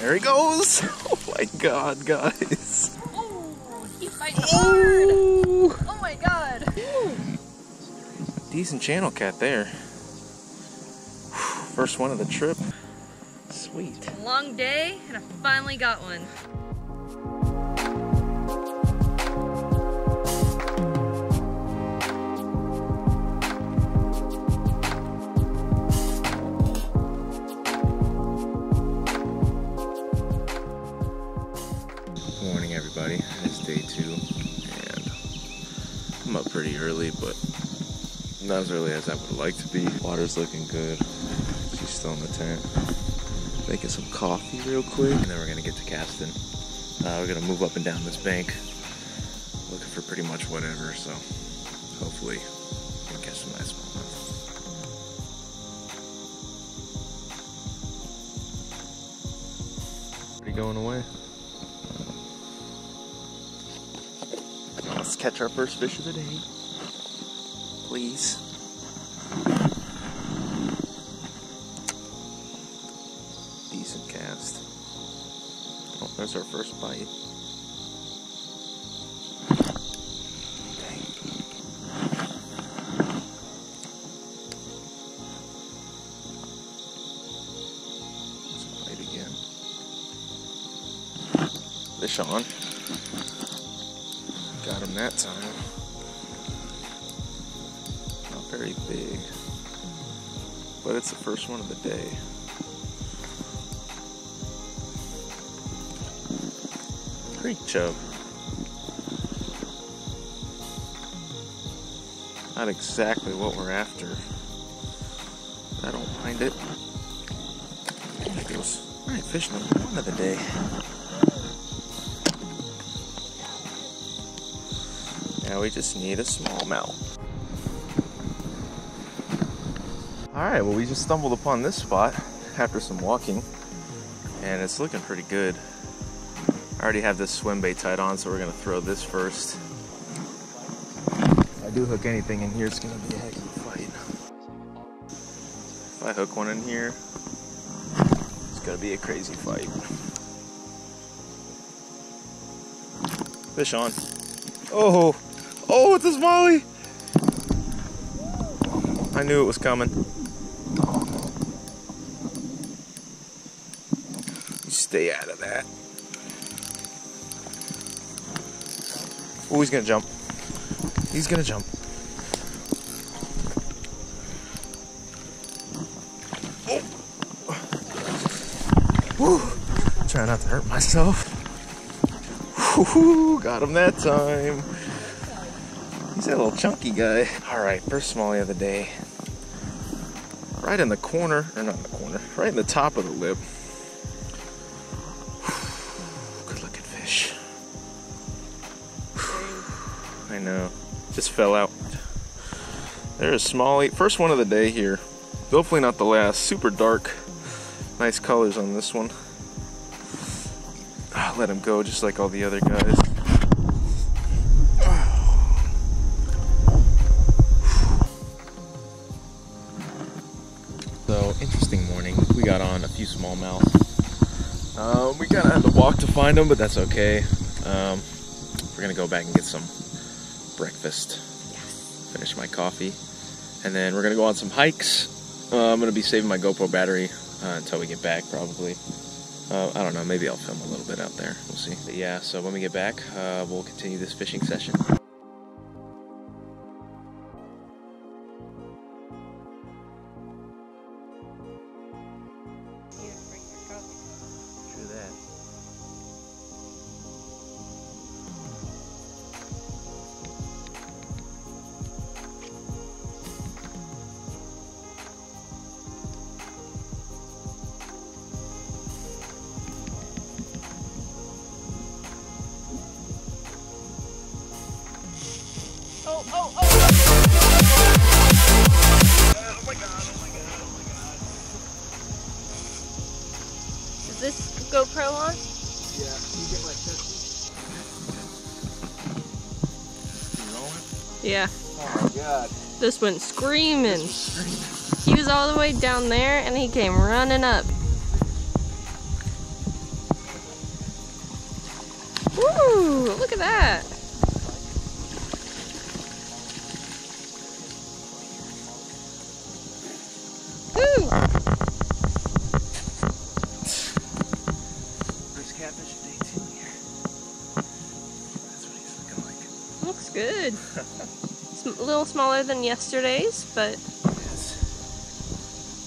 There he goes. Oh my god, guys. Oh, he's fighting hard. Oh my god. Decent channel cat there. First one of the trip. Sweet. Long day, and I finally got one. As early as I would like to be. Water's looking good. She's still in the tent. Making some coffee real quick, and then we're gonna get to casting. Uh, we're gonna move up and down this bank, looking for pretty much whatever. So hopefully, we can catch some nice you going away? Let's catch our first fish of the day. Please. Decent cast. Oh, there's our first bite. Fish on. Got him that time. Not very big. But it's the first one of the day. Creek chub. Not exactly what we're after. I don't mind it. There goes. Alright, fish number one of the day. Now we just need a smallmouth. Alright, well we just stumbled upon this spot after some walking and it's looking pretty good. I already have this swim bait tied on so we're gonna throw this first. If I do hook anything in here it's gonna be a heck of a fight. If I hook one in here it's gonna be a crazy fight. Fish on. Oh! Oh, it's a smallie! I knew it was coming. Stay out of that. Oh, he's gonna jump. He's gonna jump. Oh. Woo. Try not to hurt myself. Woo, got him that time. He's a little chunky guy. All right, first smallie of the day. Right in the corner, or not in the corner, right in the top of the lip. I know, just fell out. There's smallie, first one of the day here. Hopefully not the last. Super dark, nice colors on this one. Ah, Let him go just like all the other guys. So interesting morning. We got on a few smallmouth. Um, we kind of had to walk to find them, but that's okay. Um, we're gonna go back and get some breakfast. Finish my coffee, and then we're gonna go on some hikes. Uh, I'm gonna be saving my GoPro battery uh, until we get back, probably. Uh, I don't know. Maybe I'll film a little bit out there. We'll see. But yeah. So when we get back, uh, we'll continue this fishing session. Is this GoPro on? Yeah. You get my testing? Yeah. Oh my god. This went screaming. He was all the way down there and he came running up. Ooh, look at that. Smaller than yesterday's, but Yes.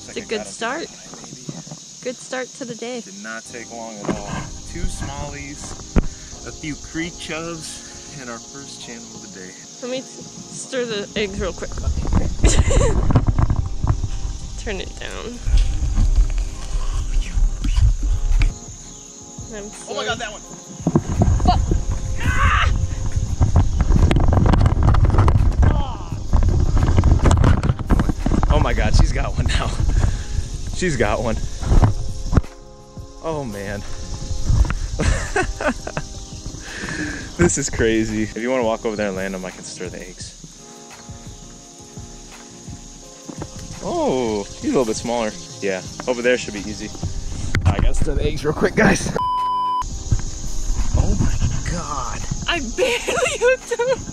It's a good start. good start to the day. Did not take long at all. Two smallies, a few creek chubs, and our first channel of the day. Let me stir the eggs real quick. Turn it down. I'm Oh my god, that one! My god, she's got one now. She's got one. Oh man. this is crazy. If you want to walk over there and land them, I can stir the eggs. Oh, he's a little bit smaller. Yeah, over there should be easy. I gotta stir the eggs real quick, guys. Oh my god. I barely hooked him.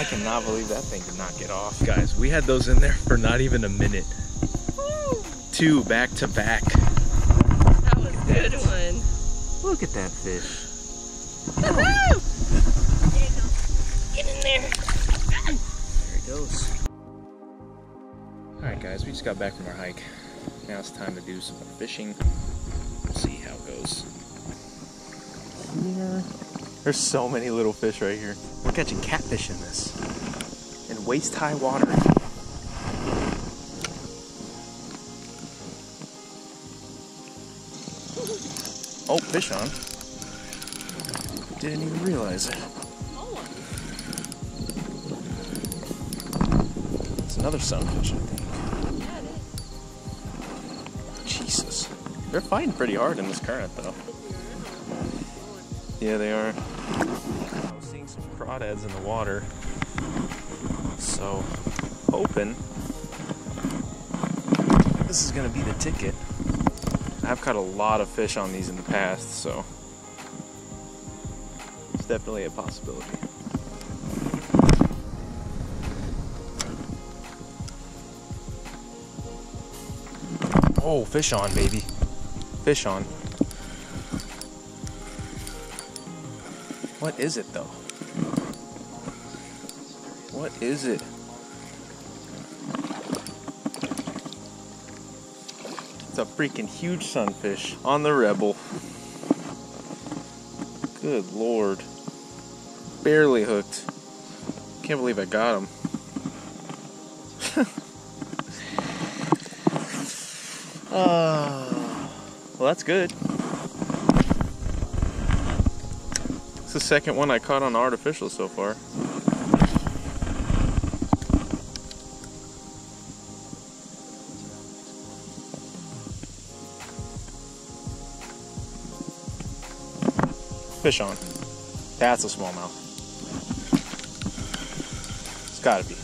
I cannot believe that thing did not get off. Guys, we had those in there for not even a minute. Two back to back. That was a good one. Look at that fish. Woohoo! Get in there. There he goes. Alright guys, we just got back from our hike. Now it's time to do some more fishing. We'll see how it goes. Here. There's so many little fish right here. We're catching catfish in this. In waist high water. Oh, fish on. Didn't even realize it. It's another sunfish, I think. Jesus. They're fighting pretty hard in this current, though. Yeah, they are. Crawdads in the water. So, hoping this is going to be the ticket. I've caught a lot of fish on these in the past, so it's definitely a possibility. Oh, fish on, baby. Fish on. What is it, though? What is it? It's a freaking huge sunfish on the Rebel. Good lord. Barely hooked. Can't believe I got him. Ah, well, that's good. It's the second one I caught on artificial so far. Fish on. That's a smallmouth. It's gotta be.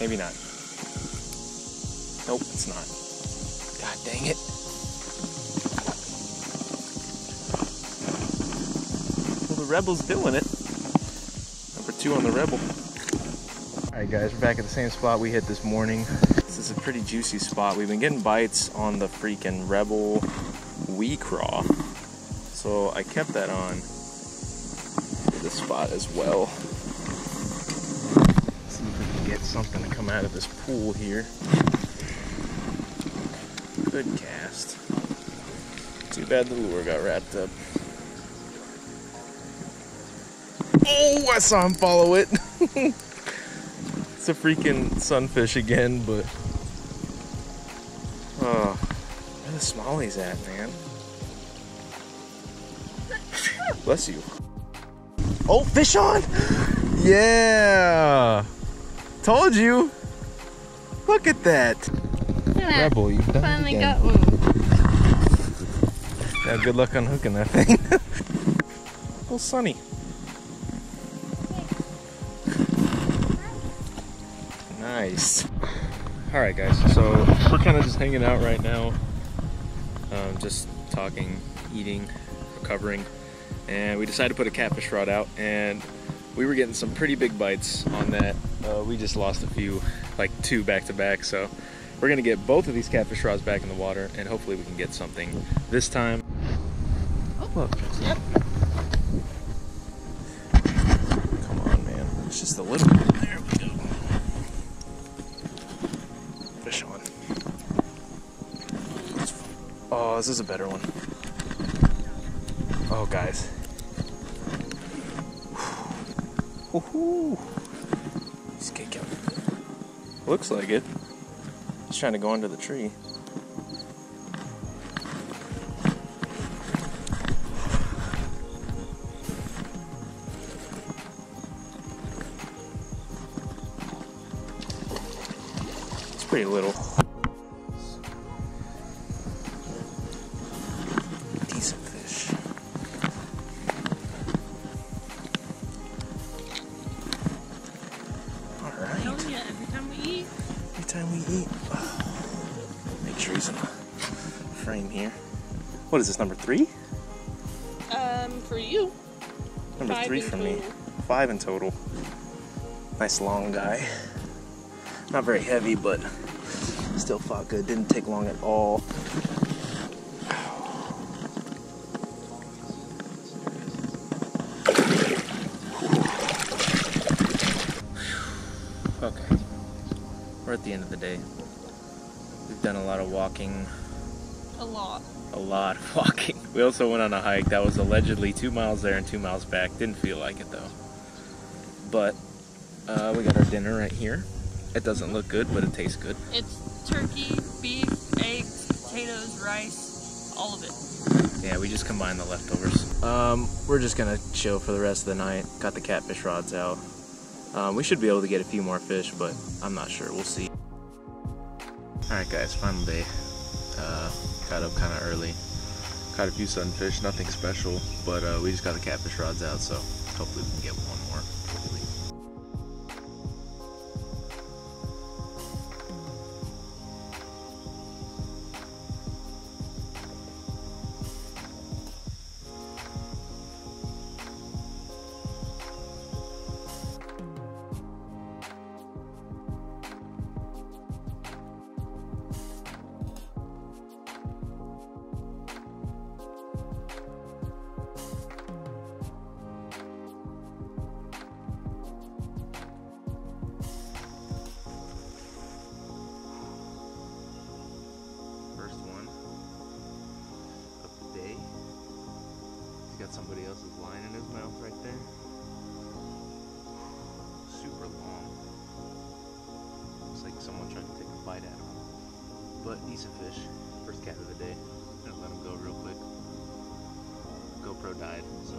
Maybe not. Nope, it's not. God dang it. Well, the Rebel's doing it. Number two on the Rebel. Alright, guys, we're back at the same spot we hit this morning. This is a pretty juicy spot. We've been getting bites on the freaking Rebel Wee Craw. So I kept that on this spot as well. see if we can get something to come out of this pool here. Good cast. Too bad the lure got wrapped up. Oh, I saw him follow it. it's a freaking sunfish again, but. Oh, where the smallies at, man? Bless you. Oh, fish on! Yeah! Told you! Look at that! Rebel, you've done Finally it again. got one. Yeah, good luck unhooking that thing. well, sunny. Nice. All right, guys. So we're kind of just hanging out right now, um, just talking, eating, recovering. And we decided to put a catfish rod out, and we were getting some pretty big bites on that. Uh, we just lost a few, like two back to back, so we're gonna get both of these catfish rods back in the water, and hopefully we can get something this time. Oh, look. Yep. Come on, man. It's just a little bit. There we go. Fish on. Oh, this is a better one. Oh, guys. Woohoo! He's kicking. Looks like it. He's trying to go under the tree. It's pretty little. What is this, number three? Um, for you. Number Five three in for me. Five in total. Nice long guy. Not very heavy, but still fought good. Didn't take long at all. Okay. We're at the end of the day. We've done a lot of walking, A lot. a lot of walking. We also went on a hike that was allegedly two miles there and two miles back. Didn't feel like it though. But uh, we got our dinner right here. It doesn't look good, but it tastes good. It's turkey, beef, eggs, potatoes, rice, all of it. Yeah, we just combined the leftovers. Um, we're just gonna chill for the rest of the night. Got the catfish rods out. Um, we should be able to get a few more fish, but I'm not sure. We'll see. All right, guys, final day. Uh, got up kind of early. Caught a few sunfish, nothing special, but uh, we just got the catfish rods out, so hopefully we can get one more. Somebody else's line in his mouth right there. Super long. Looks like someone tried to take a bite at him. But decent fish. First cat of the day. Gonna let him go real quick. GoPro died, so